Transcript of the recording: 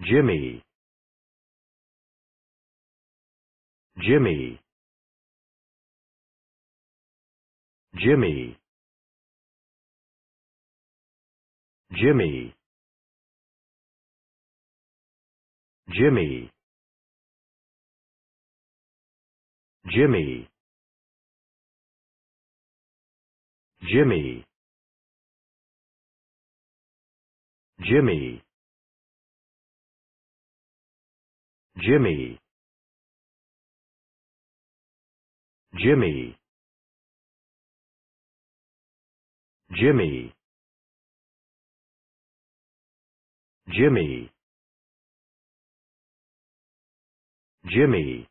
Jimmy, Jimmy, Jimmy, Jimmy, Jimmy, Jimmy, Jimmy, Jimmy. Jimmy. Jimmy. Jimmy. Jimmy. Jimmy